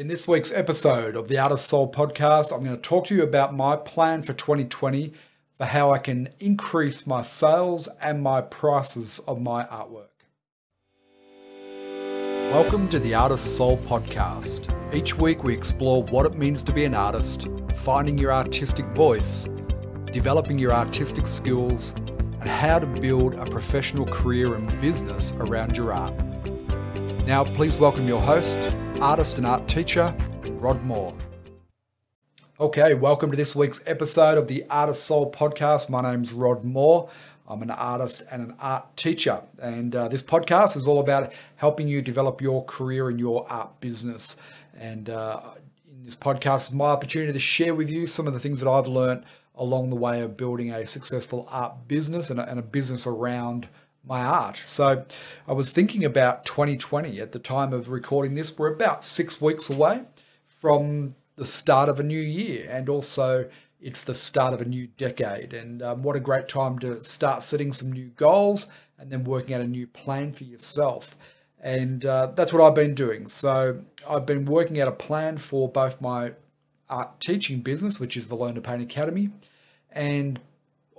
In this week's episode of the Artist Soul podcast, I'm going to talk to you about my plan for 2020 for how I can increase my sales and my prices of my artwork. Welcome to the Artist Soul podcast. Each week we explore what it means to be an artist, finding your artistic voice, developing your artistic skills, and how to build a professional career and business around your art. Now, please welcome your host, artist and art teacher, Rod Moore. Okay, welcome to this week's episode of the Artist Soul podcast. My name's Rod Moore. I'm an artist and an art teacher, and uh, this podcast is all about helping you develop your career in your art business. And uh, in this podcast, is my opportunity to share with you some of the things that I've learned along the way of building a successful art business and a, and a business around my art. So I was thinking about 2020 at the time of recording this. We're about six weeks away from the start of a new year, and also it's the start of a new decade. And um, what a great time to start setting some new goals and then working out a new plan for yourself. And uh, that's what I've been doing. So I've been working out a plan for both my art teaching business, which is the Learn to Paint Academy, and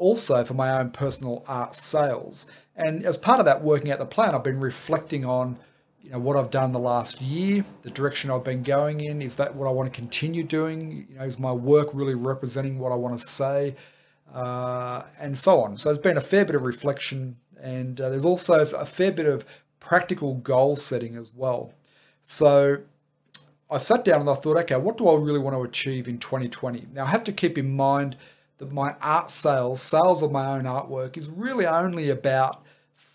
also for my own personal art sales. And as part of that working out the plan, I've been reflecting on you know what I've done the last year, the direction I've been going in. Is that what I want to continue doing? You know, is my work really representing what I want to say, uh, and so on. So there's been a fair bit of reflection, and uh, there's also a fair bit of practical goal setting as well. So I sat down and I thought, okay, what do I really want to achieve in 2020? Now I have to keep in mind that my art sales, sales of my own artwork, is really only about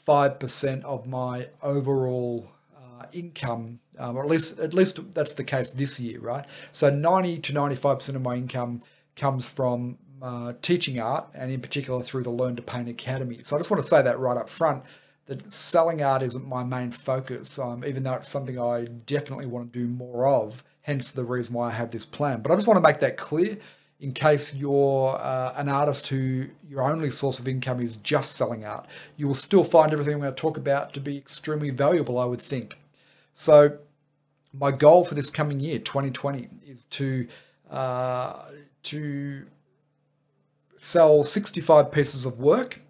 5% of my overall uh, income, um, or at least at least that's the case this year, right? So 90 to 95% of my income comes from uh, teaching art, and in particular through the Learn to Paint Academy. So I just want to say that right up front that selling art isn't my main focus, um, even though it's something I definitely want to do more of. Hence the reason why I have this plan. But I just want to make that clear in case you're uh, an artist who your only source of income is just selling art. You will still find everything I'm going to talk about to be extremely valuable, I would think. So, my goal for this coming year, 2020, is to uh, to sell 65 pieces of work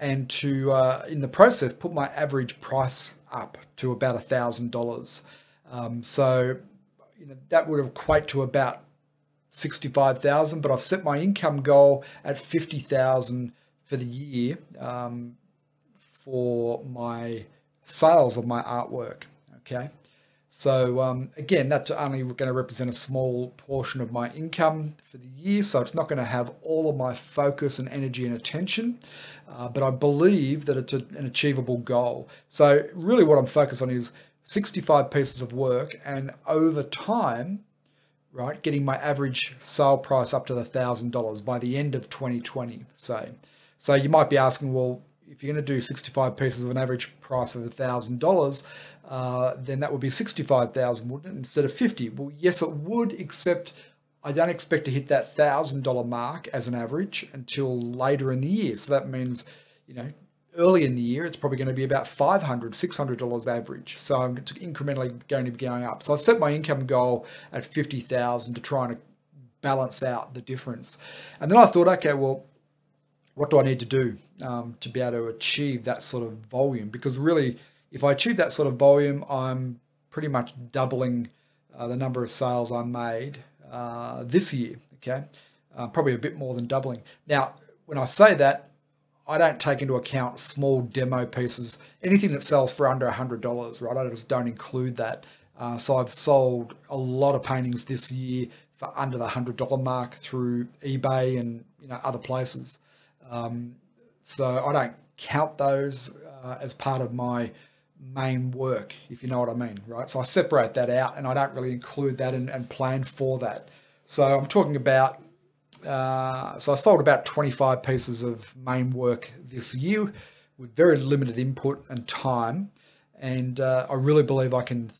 and to, uh, in the process, put my average price up to about a thousand dollars. Um, so, you know, that would equate to about 65,000, but I've set my income goal at 50,000 for the year um, for my sales of my artwork. Okay. So um, again, that's only going to represent a small portion of my income for the year. So it's not going to have all of my focus and energy and attention, uh, but I believe that it's a, an achievable goal. So really what I'm focused on is 65 pieces of work and over time, right? Getting my average sale price up to the thousand dollars by the end of 2020. say. so you might be asking, well, if you're going to do 65 pieces of an average price of a thousand dollars, uh, then that would be 65,000, wouldn't it, instead of 50? Well, yes, it would, except I don't expect to hit that thousand dollar mark as an average until later in the year. So that means, you know, early in the year, it's probably going to be about $500, $600 average. So I'm incrementally going to be going up. So I've set my income goal at 50,000 to try and balance out the difference. And then I thought, okay, well, what do I need to do um, to be able to achieve that sort of volume? Because really, if I achieve that sort of volume, I'm pretty much doubling uh, the number of sales I made uh, this year. Okay, uh, probably a bit more than doubling. Now, when I say that, I don't take into account small demo pieces, anything that sells for under $100, right? I just don't include that. Uh, so I've sold a lot of paintings this year for under the $100 mark through eBay and you know other places. Um, so I don't count those uh, as part of my main work, if you know what I mean, right? So I separate that out and I don't really include that and, and plan for that. So I'm talking about uh, so I sold about 25 pieces of main work this year with very limited input and time. And uh, I really believe I can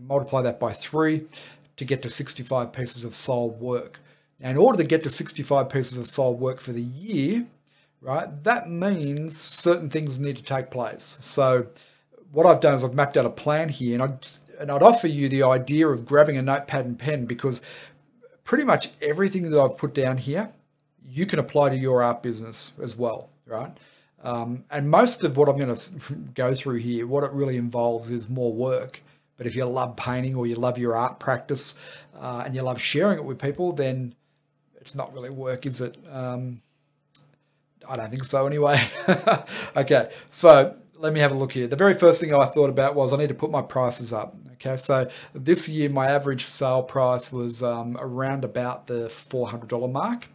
multiply that by three to get to 65 pieces of sold work. Now, in order to get to 65 pieces of sold work for the year, right, that means certain things need to take place. So what I've done is I've mapped out a plan here and I'd, and I'd offer you the idea of grabbing a notepad and pen because pretty much everything that I've put down here, you can apply to your art business as well, right? Um, and most of what I'm going to go through here, what it really involves is more work. But if you love painting or you love your art practice uh, and you love sharing it with people, then it's not really work, is it? Um, I don't think so anyway. okay, so let me have a look here. The very first thing I thought about was I need to put my prices up. Okay, so this year my average sale price was um, around about the $400 mark.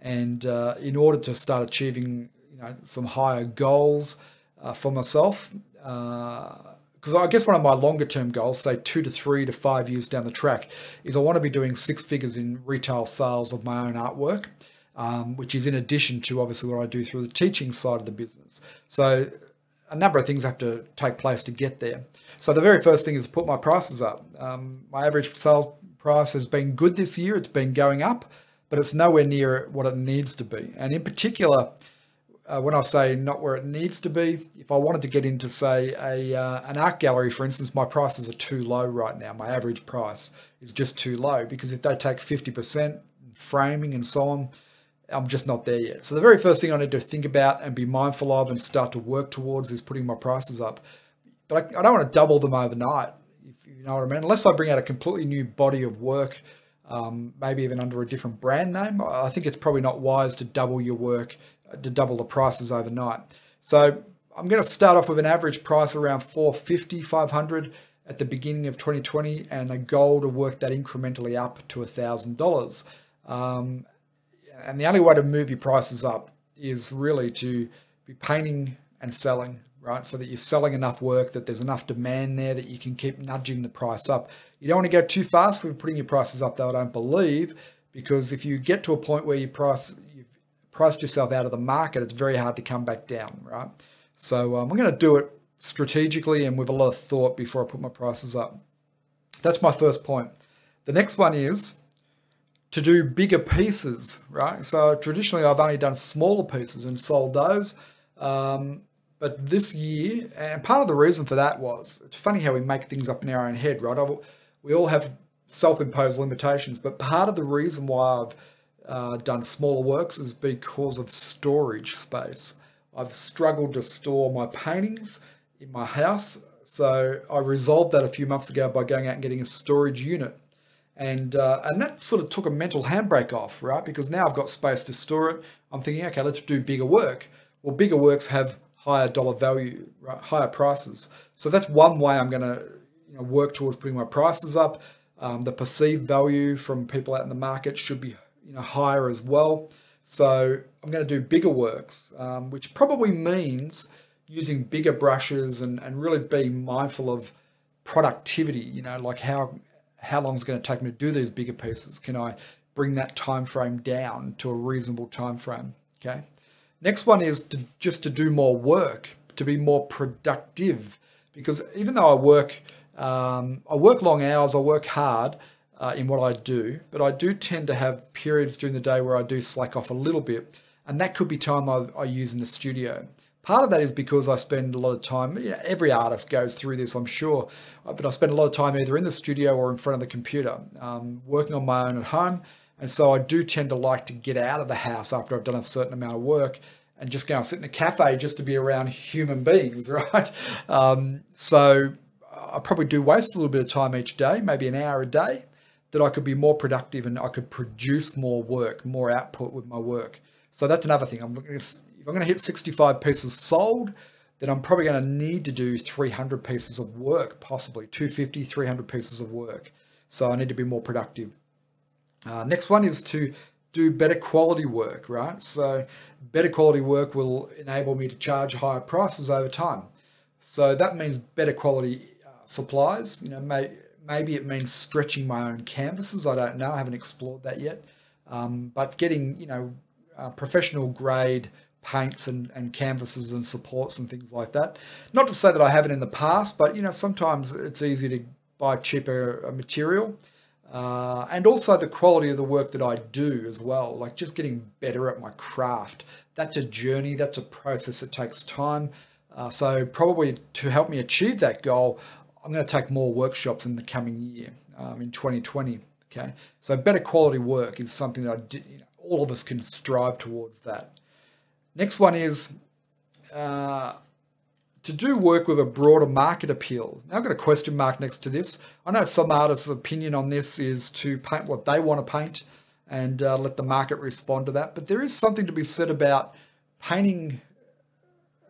And uh, in order to start achieving you know, some higher goals uh, for myself, because uh, I guess one of my longer term goals, say two to three to five years down the track, is I want to be doing six figures in retail sales of my own artwork. Um, which is in addition to obviously what I do through the teaching side of the business. So a number of things have to take place to get there. So the very first thing is to put my prices up. Um, my average sales price has been good this year. It's been going up, but it's nowhere near what it needs to be. And in particular, uh, when I say not where it needs to be, if I wanted to get into, say, a uh, an art gallery, for instance, my prices are too low right now. My average price is just too low because if they take 50% framing and so on, I'm just not there yet. So the very first thing I need to think about and be mindful of and start to work towards is putting my prices up. But I, I don't want to double them overnight, if you know what I mean. Unless I bring out a completely new body of work, um, maybe even under a different brand name, I think it's probably not wise to double your work, to double the prices overnight. So I'm going to start off with an average price around 450, 500 at the beginning of 2020, and a goal to work that incrementally up to $1,000. Um, and the only way to move your prices up is really to be painting and selling, right? So that you're selling enough work that there's enough demand there that you can keep nudging the price up. You don't want to go too fast with putting your prices up, though. I don't believe, because if you get to a point where you price you've priced yourself out of the market, it's very hard to come back down, right? So um, I'm going to do it strategically and with a lot of thought before I put my prices up. That's my first point. The next one is to do bigger pieces, right? So traditionally, I've only done smaller pieces and sold those. Um, but this year, and part of the reason for that was it's funny how we make things up in our own head, right? We all have self imposed limitations, but part of the reason why I've uh, done smaller works is because of storage space. I've struggled to store my paintings in my house, so I resolved that a few months ago by going out and getting a storage unit and uh, and that sort of took a mental handbrake off, right? Because now I've got space to store it. I'm thinking, okay, let's do bigger work. Well, bigger works have higher dollar value, right? higher prices. So that's one way I'm going to you know, work towards putting my prices up. Um, the perceived value from people out in the market should be you know higher as well. So I'm going to do bigger works, um, which probably means using bigger brushes and, and really being mindful of productivity. You know, like how how long is it going to take me to do these bigger pieces? Can I bring that time frame down to a reasonable time frame? Okay. Next one is to just to do more work, to be more productive. Because even though I work, um, I work long hours, I work hard uh, in what I do, but I do tend to have periods during the day where I do slack off a little bit, and that could be time I, I use in the studio. Part of that is because I spend a lot of time, you know, every artist goes through this, I'm sure, uh, but I spend a lot of time either in the studio or in front of the computer, um, working on my own at home. And so I do tend to like to get out of the house after I've done a certain amount of work and just go and sit in a cafe just to be around human beings, right? Um, so I probably do waste a little bit of time each day, maybe an hour a day, that I could be more productive and I could produce more work, more output with my work. So that's another thing. I'm if I'm going to hit 65 pieces sold, then I'm probably going to need to do 300 pieces of work, possibly 250, 300 pieces of work. So I need to be more productive. Uh, next one is to do better quality work, right? So better quality work will enable me to charge higher prices over time. So that means better quality uh, supplies. You know, may, maybe it means stretching my own canvases. I don't know. I haven't explored that yet. Um, but getting, you know, uh, professional grade paints and, and canvases and supports and things like that. Not to say that I haven't in the past, but you know sometimes it's easy to buy cheaper uh, material. Uh, and also the quality of the work that I do as well, like just getting better at my craft. That's a journey, that's a process that takes time. Uh, so, probably to help me achieve that goal, I'm going to take more workshops in the coming year, um, in 2020. Okay, so better quality work is something that I did, you know, all of us can strive towards that. Next one is uh, to do work with a broader market appeal. Now I've got a question mark next to this. I know some artists' opinion on this is to paint what they want to paint and uh, let the market respond to that. But there is something to be said about painting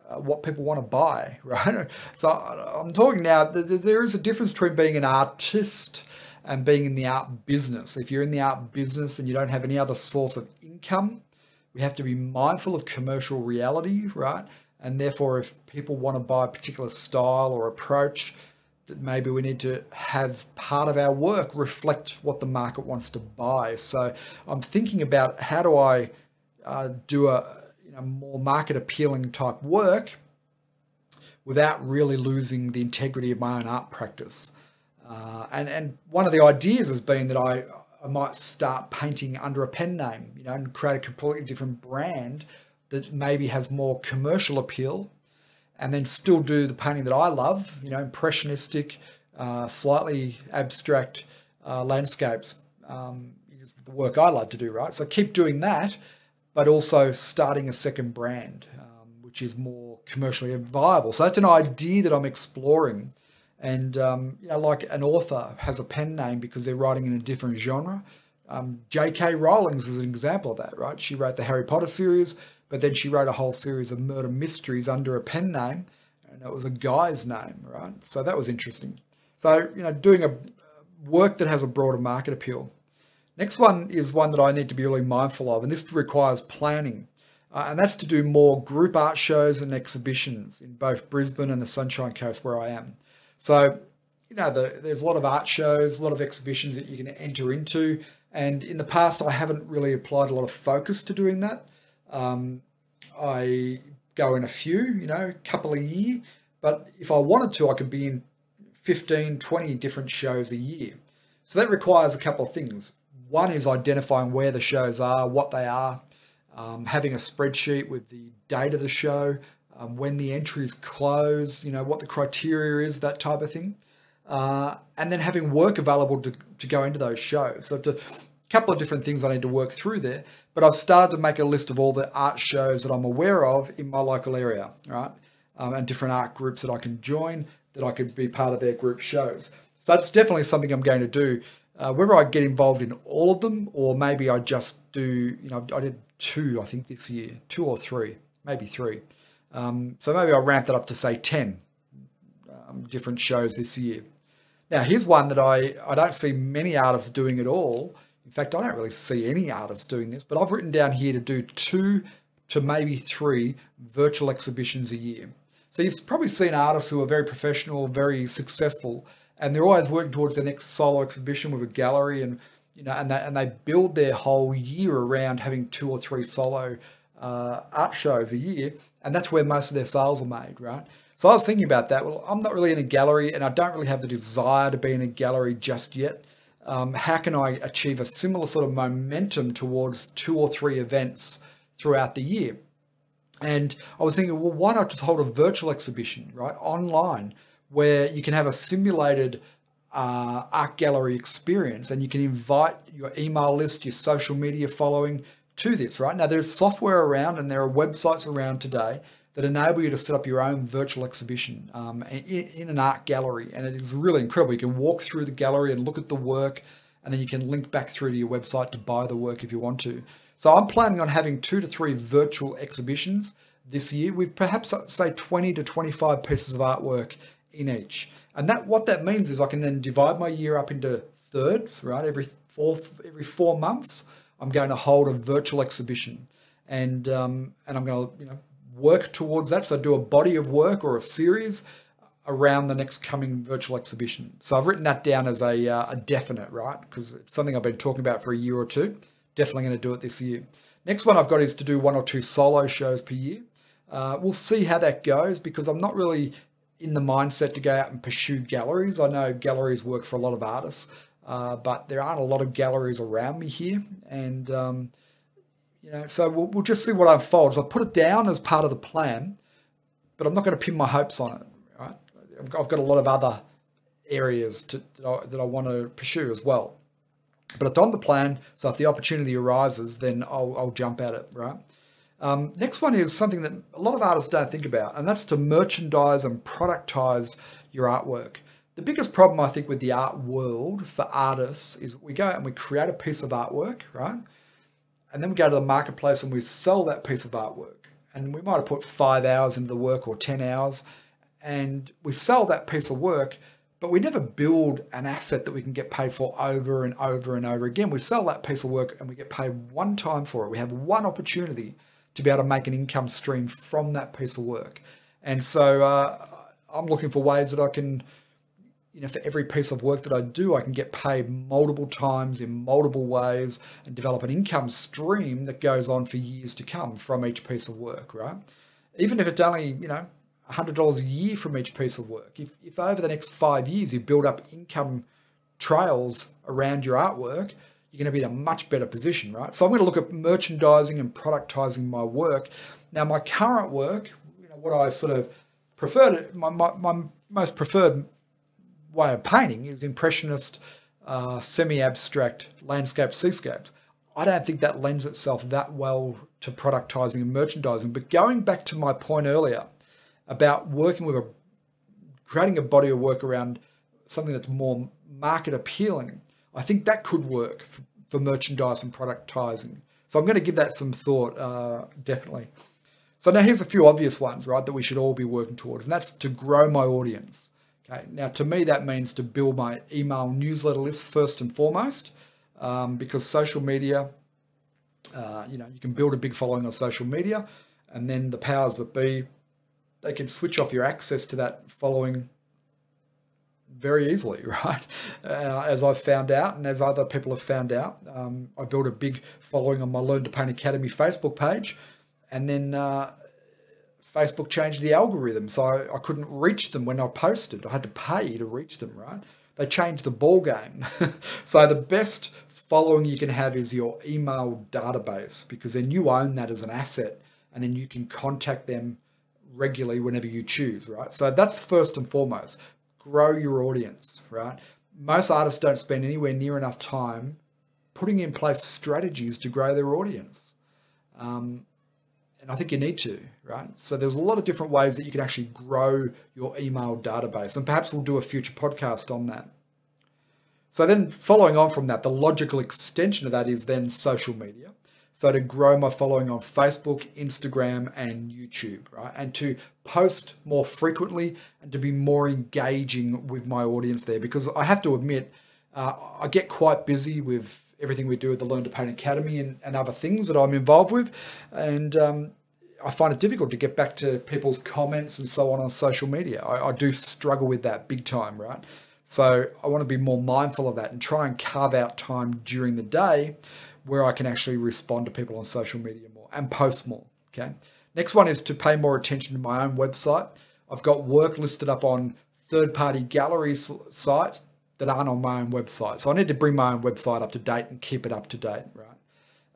uh, what people want to buy, right? So I'm talking now, there is a difference between being an artist and being in the art business. If you're in the art business and you don't have any other source of income, we have to be mindful of commercial reality, right? And therefore, if people want to buy a particular style or approach, that maybe we need to have part of our work reflect what the market wants to buy. So I'm thinking about how do I uh, do a you know, more market appealing type work without really losing the integrity of my own art practice. Uh, and and one of the ideas has been that I I might start painting under a pen name, you know, and create a completely different brand that maybe has more commercial appeal, and then still do the painting that I love, you know, impressionistic, uh, slightly abstract uh, landscapes. Um, the work I like to do, right? So keep doing that, but also starting a second brand, um, which is more commercially viable. So that's an idea that I'm exploring. And um, you know, like an author has a pen name because they're writing in a different genre. Um, J.K. Rowling's is an example of that, right? She wrote the Harry Potter series, but then she wrote a whole series of murder mysteries under a pen name, and it was a guy's name, right? So that was interesting. So you know, doing a work that has a broader market appeal. Next one is one that I need to be really mindful of, and this requires planning. Uh, and that's to do more group art shows and exhibitions in both Brisbane and the Sunshine Coast where I am. So, you know, the, there's a lot of art shows, a lot of exhibitions that you can enter into. And in the past, I haven't really applied a lot of focus to doing that. Um, I go in a few, you know, a couple a year. But if I wanted to, I could be in 15, 20 different shows a year. So that requires a couple of things. One is identifying where the shows are, what they are, um, having a spreadsheet with the date of the show, um, when the entry is closed, you know, what the criteria is, that type of thing. Uh, and then having work available to, to go into those shows. So, a couple of different things I need to work through there. But I've started to make a list of all the art shows that I'm aware of in my local area, right? Um, and different art groups that I can join, that I could be part of their group shows. So that's definitely something I'm going to do. Uh, whether I get involved in all of them or maybe I just do, you know, I did two, I think, this year, two or three, maybe three. Um, so maybe I'll ramp that up to say 10 um, different shows this year. Now, here's one that I, I don't see many artists doing at all. In fact, I don't really see any artists doing this, but I've written down here to do two to maybe three virtual exhibitions a year. So you've probably seen artists who are very professional, very successful, and they're always working towards their next solo exhibition with a gallery and you know, and they, and they build their whole year around having two or three solo uh, art shows a year, and that's where most of their sales are made, right? So I was thinking about that. Well, I'm not really in a gallery, and I don't really have the desire to be in a gallery just yet. Um, how can I achieve a similar sort of momentum towards two or three events throughout the year? And I was thinking, well, why not just hold a virtual exhibition, right, online, where you can have a simulated uh, art gallery experience and you can invite your email list, your social media following to this, right? Now, there's software around and there are websites around today that enable you to set up your own virtual exhibition um, in, in, an art gallery. And it is really incredible. You can walk through the gallery and look at the work, and then you can link back through to your website to buy the work if you want to. So I'm planning on having two to three virtual exhibitions this year with perhaps, uh, say, 20 to 25 pieces of artwork in each. And that what that means is I can then divide my year up into thirds, right? Every four every four months, I'm going to hold a virtual exhibition, and um, and I'm going to you know work towards that. So do a body of work or a series around the next coming virtual exhibition. So I've written that down as a, uh, a definite, right? Because it's something I've been talking about for a year or two. Definitely going to do it this year. Next one I've got is to do one or two solo shows per year. Uh, we'll see how that goes because I'm not really in the mindset to go out and pursue galleries. I know galleries work for a lot of artists, uh, but there aren't a lot of galleries around me here, and um, you know, so we'll, we'll just see what unfolds. I'll put it down as part of the plan, but I'm not going to pin my hopes on it. Right? I've got, a lot of other areas to, that, I, I want to pursue as well. But it's on the plan, so if the opportunity arises, then I'll, I'll jump at it, right? Um, next one is something that a lot of artists don't think about, and that's to merchandise and productize your artwork. The biggest problem I think with the art world for artists is we go and we create a piece of artwork, right? And then we go to the marketplace and we sell that piece of artwork. And we might have put five hours into the work or 10 hours, and we sell that piece of work, but we never build an asset that we can get paid for over and over and over again. We sell that piece of work and we get paid one time for it. We have one opportunity to be able to make an income stream from that piece of work. And so uh, I'm looking for ways that I can, you know, for every piece of work that I do, I can get paid multiple times in multiple ways and develop an income stream that goes on for years to come from each piece of work, right? Even if it's only, you know, $100 a year from each piece of work. If, if over the next five years you build up income trails around your artwork, you're going to be in a much better position, right? So I'm going to look at merchandising and productizing my work. Now, my current work, you know, what I sort of prefer, my, my, my most preferred way of painting is impressionist, uh, semi-abstract landscape seascapes. I don't think that lends itself that well to productizing and merchandising. But going back to my point earlier about working with a creating a body of work around something that's more market appealing, I think that could work for, for merchandise and productizing. So I'm going to give that some thought, uh, definitely. So now here's a few obvious ones, right, that we should all be working towards, and that's to grow my audience. Okay, now to me that means to build my email newsletter list first and foremost, um, because social media, uh, you know, you can build a big following on social media, and then the powers that be, they can switch off your access to that following very easily, right? Uh, as I've found out, and as other people have found out, um, I built a big following on my Learn to Paint Academy Facebook page, and then uh, Facebook changed the algorithm, so I, I, couldn't reach them when I posted. I had to pay to reach them, right? They changed the ball game. so the best following you can have is your email database because then you own that as an asset, and then you can contact them regularly whenever you choose, right? So that's first and foremost grow your audience, right? Most artists don't spend anywhere near enough time putting in place strategies to grow their audience. Um, and I think you need to, right? So there's a lot of different ways that you can actually grow your email database. And perhaps we'll do a future podcast on that. So then following on from that, the logical extension of that is then social media. So to grow my following on Facebook, Instagram, and YouTube, right? And to post more frequently and to be more engaging with my audience there because I have to admit, uh, I get quite busy with everything we do at the Learn to Paint Academy and, and other things that I'm involved with. And um, I find it difficult to get back to people's comments and so on on social media. I, I do struggle with that big time, right? So I want to be more mindful of that and try and carve out time during the day where I can actually respond to people on social media more and post more. Okay. Next one is to pay more attention to my own website. I've got work listed up on third party gallery sites that aren't on my own website. So I need to bring my own website up to date and keep it up to date, right?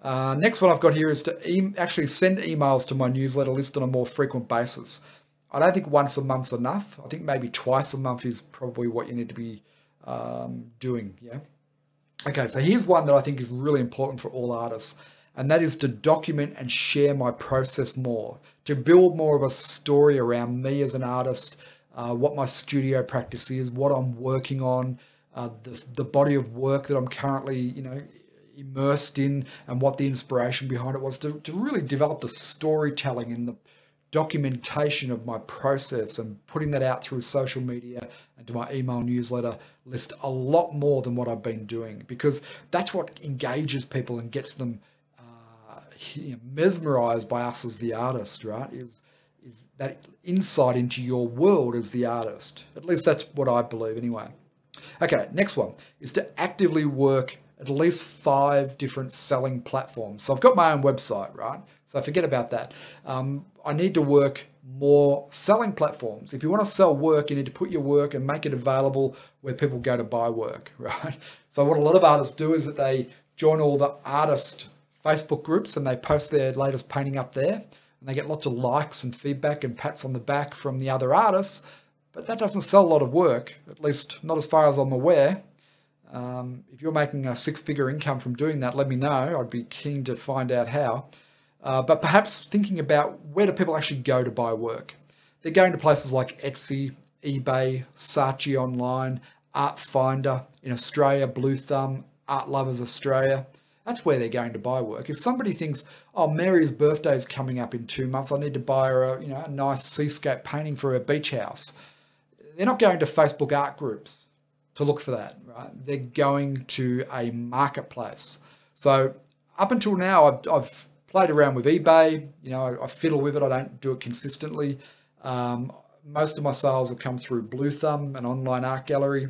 Uh, next one I've got here is to e- actually send emails to my newsletter list on a more frequent basis. I don't think once a month's enough. I think maybe twice a month is probably what you need to be um, doing. Yeah. Okay, so here's one that I think is really important for all artists, and that is to document and share my process more, to build more of a story around me as an artist, uh, what my studio practice is, what I'm working on, uh, the, the body of work that I'm currently, you know, immersed in, and what the inspiration behind it was to, to really develop the storytelling and the documentation of my process and putting that out through social media and to my email newsletter list a lot more than what I've been doing because that's what engages people and gets them uh, you know, mesmerized by us as the artist, right? Is is that insight into your world as the artist. At least that's what I believe anyway. Okay, next one is to actively work at least five different selling platforms. So I've got my own website, right? So forget about that. Um, I need to work more selling platforms. If you want to sell work, you need to put your work and make it available where people go to buy work, right? So what a lot of artists do is that they join all the artist Facebook groups and they post their latest painting up there and they get lots of likes and feedback and pats on the back from the other artists but that doesn't sell a lot of work, at least not as far as I'm aware. Um, if you're making a six figure income from doing that, let me know. I'd be keen to find out how. Uh, but perhaps thinking about where do people actually go to buy work? They're going to places like Etsy, eBay, Saatchi Online, Art Finder in Australia, Blue Thumb, Art Lovers Australia. That's where they're going to buy work. If somebody thinks, oh, Mary's birthday is coming up in two months, I need to buy her a, you know, a nice seascape painting for her beach house. They're not going to Facebook art groups to look for that, right? They're going to a marketplace. So up until now, I've, I've played around with eBay. You know, I, I, fiddle with it. I don't do it consistently. Um, most of my sales have come through Blue Thumb, an online art gallery,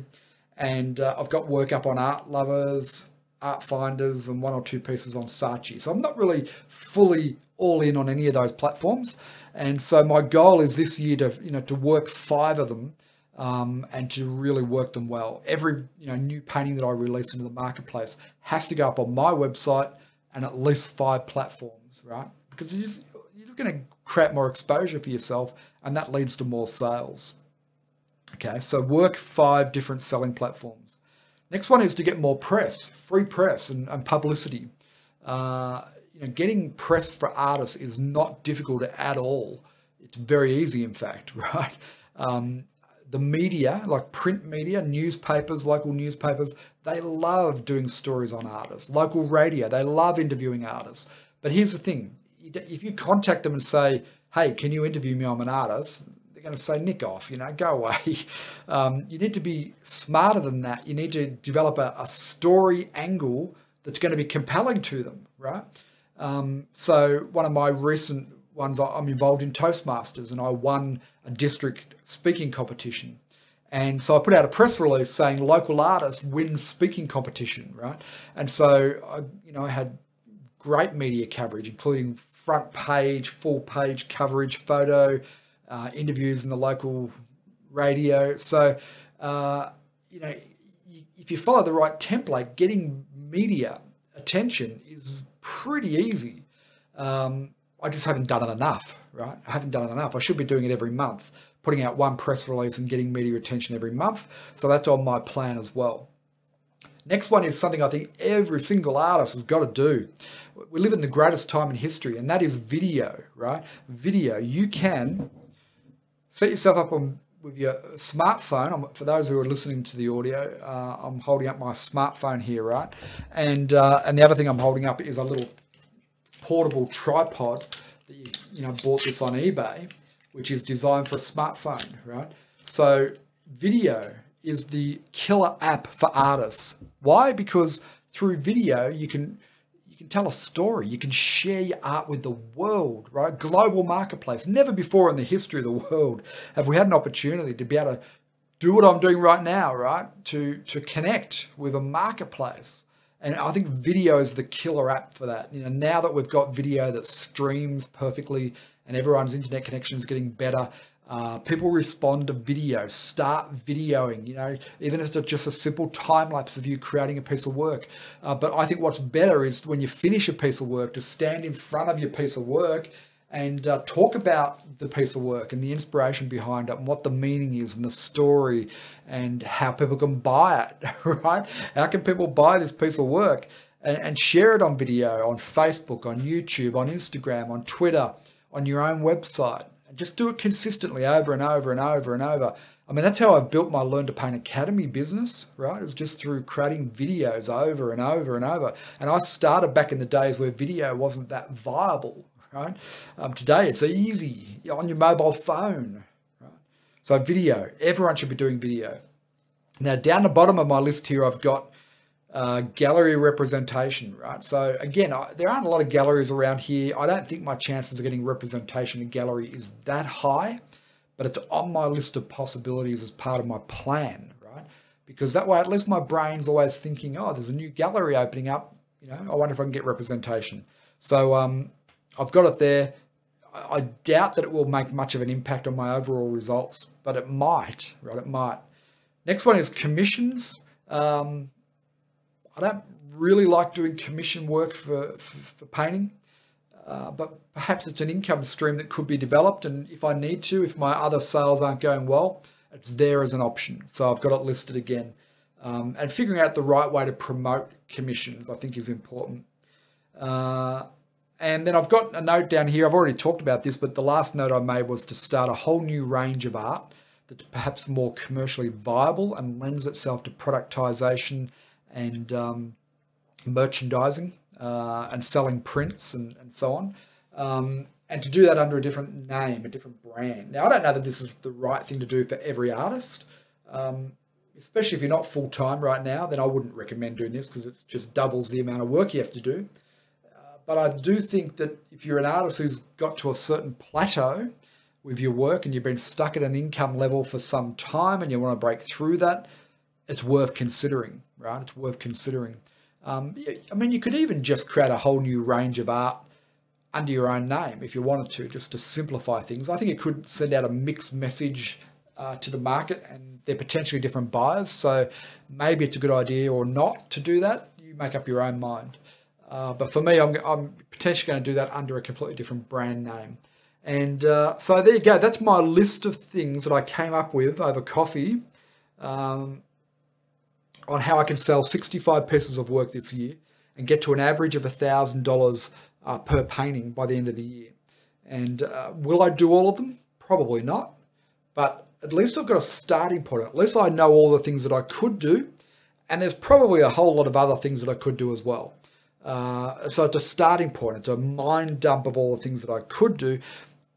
and uh, I've got work up on Art Lovers, Art Finders, and one or two pieces on Saatchi. So I'm not really fully all in on any of those platforms, and so my goal is this year to you know to work five of them. Um, and to really work them well. Every you know new painting that I release into the marketplace has to go up on my website and at least five platforms, right? Because you're just, you're just going to create more exposure for yourself and that leads to more sales. Okay, so work five different selling platforms. Next one is to get more press, free press and, and publicity. Uh, you know, getting press for artists is not difficult at all. It's very easy, in fact, right? Um, the media, like print media, newspapers, local newspapers, they love doing stories on artists. Local radio, they love interviewing artists. But here's the thing if you contact them and say, hey, can you interview me? I'm an artist. They're going to say, nick off, you know, go away. Um, you need to be smarter than that. You need to develop a, a story angle that's going to be compelling to them, right? Um, so one of my recent ones, I'm involved in Toastmasters and I won district speaking competition. And so I put out a press release saying local artist wins speaking competition, right? And so I, you know, I had great media coverage, including front page, full page coverage, photo, uh, interviews in the local radio. So, uh, you know, if you follow the right template, getting media attention is pretty easy. Um, I just haven't done it enough, right? I haven't done it enough. I should be doing it every month, putting out one press release and getting media attention every month. So that's on my plan as well. Next one is something I think every single artist has got to do. We live in the greatest time in history, and that is video, right? Video. You can set yourself up on with your smartphone. For those who are listening to the audio, uh, I'm holding up my smartphone here, right? And uh, and the other thing I'm holding up is a little portable tripod that you, you know bought this on eBay, which is designed for a smartphone, right? So video is the killer app for artists. Why? Because through video you can you can tell a story, you can share your art with the world, right? Global marketplace. Never before in the history of the world have we had an opportunity to be able to do what I'm doing right now, right? To to connect with a marketplace. And I think video is the killer app for that. You know, now that we've got video that streams perfectly and everyone's internet connection is getting better, uh, people respond to video. Start videoing, you know, even if it's just a simple time lapse of you creating a piece of work. Uh, but I think what's better is when you finish a piece of work to stand in front of your piece of work and uh, talk about the piece of work and the inspiration behind it and what the meaning is and the story and how people can buy it, right? How can people buy this piece of work and, and share it on video, on Facebook, on YouTube, on Instagram, on Twitter, on your own website? just do it consistently over and over and over and over. I mean, that's how I built my Learn to Paint Academy business, right? It was just through creating videos over and over and over. And I started back in the days where video wasn't that viable, right? Um, today it's easy on your mobile phone, right? So video, everyone should be doing video. Now, down the bottom of my list here, I've got uh, gallery representation, right? So again, I, there aren't a lot of galleries around here. I don't think my chances of getting representation in gallery is that high, but it's on my list of possibilities as part of my plan, right? Because that way, at least my brain's always thinking, oh, there's a new gallery opening up. You know, I wonder if I can get representation. So um, I've got it there. I, doubt that it will make much of an impact on my overall results, but it might, right? It might. Next one is commissions. Um, I don't really like doing commission work for, for, for painting, uh, but perhaps it's an income stream that could be developed. And if I need to, if my other sales aren't going well, it's there as an option. So I've got it listed again. Um, and figuring out the right way to promote commissions, I think, is important. Uh, and then I've got a note down here. I've already talked about this, but the last note I made was to start a whole new range of art that's perhaps more commercially viable and lends itself to productization and um, merchandising uh, and selling prints and, and so on. Um, and to do that under a different name, a different brand. Now, I don't know that this is the right thing to do for every artist, um, especially if you're not full time right now. Then I wouldn't recommend doing this because it just doubles the amount of work you have to do. But I do think that if you're an artist who's got to a certain plateau with your work and you've been stuck at an income level for some time and you want to break through that, it's worth considering, right? It's worth considering. Um, I mean, you could even just create a whole new range of art under your own name if you wanted to, just to simplify things. I think it could send out a mixed message uh, to the market and they're potentially different buyers. So maybe it's a good idea or not to do that. You make up your own mind. Uh, but for me, I'm, I'm, potentially going to do that under a completely different brand name. And uh, so there you go. That's my list of things that I came up with over coffee um, on how I can sell 65 pieces of work this year and get to an average of $1,000 uh, per painting by the end of the year. And uh, will I do all of them? Probably not. But at least I've got a starting point. At least I know all the things that I could do. And there's probably a whole lot of other things that I could do as well. Uh, so it's a starting point. It's a mind dump of all the things that I could do.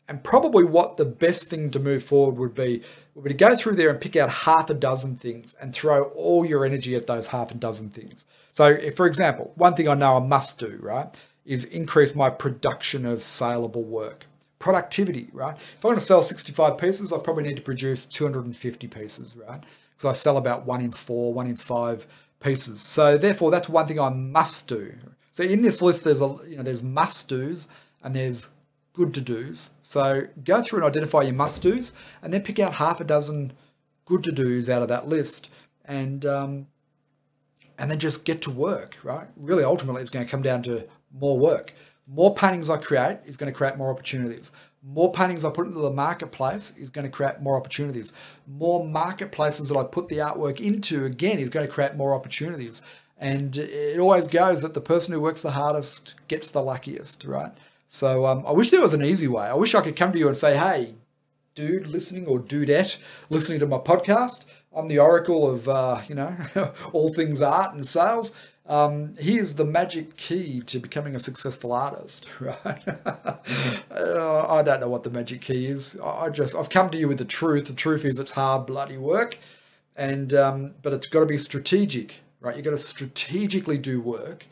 And probably what the best thing to move forward would be would be to go through there and pick out half a dozen things and throw all your energy at those half a dozen things. So, if, for example, one thing I know I must do, right, is increase my production of saleable work. Productivity, right? If I want to sell 65 pieces, I probably need to produce 250 pieces, right? Because I sell about one in four, one in five pieces. So therefore, that's one thing I must do. So in this list, there's a you know there's must dos and there's good to dos. So go through and identify your must dos, and then pick out half a dozen good to dos out of that list, and um, and then just get to work. Right? Really, ultimately, it's going to come down to more work. More paintings I create is going to create more opportunities. More paintings I put into the marketplace is going to create more opportunities. More marketplaces that I put the artwork into, again, is going to create more opportunities. And it always goes that the person who works the hardest gets the luckiest, right? So um, I wish there was an easy way. I wish I could come to you and say, hey, dude listening or dudette listening to my podcast, I'm the oracle of, uh, you know, all things art and sales. Um, he is the magic key to becoming a successful artist, right? Uh, I don't know what the magic key is. I just I've come to you with the truth. The truth is it's hard bloody work, and um, but it's got to be strategic, right? You've got to strategically do work,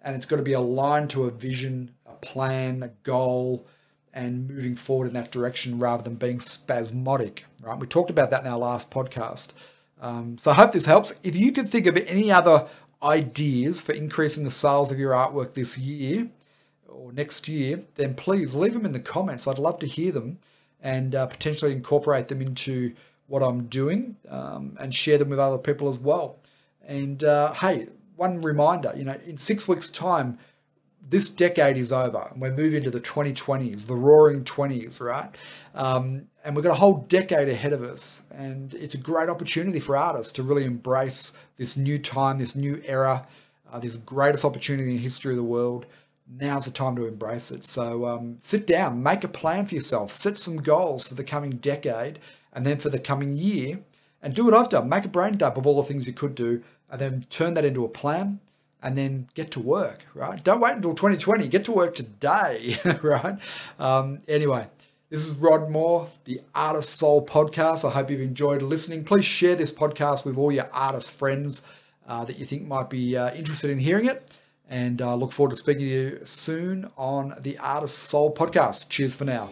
and it's got to be aligned to a vision, a plan, a goal, and moving forward in that direction rather than being spasmodic, right? We talked about that in our last podcast. Um, so I hope this helps. If you could think of any other ideas for increasing the sales of your artwork this year or next year, then please leave them in the comments. I'd love to hear them and uh, potentially incorporate them into what I'm doing um, and share them with other people as well. And uh, hey, one reminder, you know, in six weeks' time, this decade is over and we're moving into the 2020s, the roaring 20s, right? Um, and we've got a whole decade ahead of us. And it's a great opportunity for artists to really embrace this new time, this new era, uh, this greatest opportunity in history of the world. Now's the time to embrace it. So um, sit down, make a plan for yourself, set some goals for the coming decade and then for the coming year, and do what I've done. Make a brain dump of all the things you could do, and then turn that into a plan and then get to work, right? Don't wait until 2020. Get to work today, right? Um, anyway, this is Rod Moore, the Artist Soul podcast. I hope you've enjoyed listening. Please share this podcast with all your artist friends uh, that you think might be uh, interested in hearing it. And I uh, look forward to speaking to you soon on the Artist Soul podcast. Cheers for now.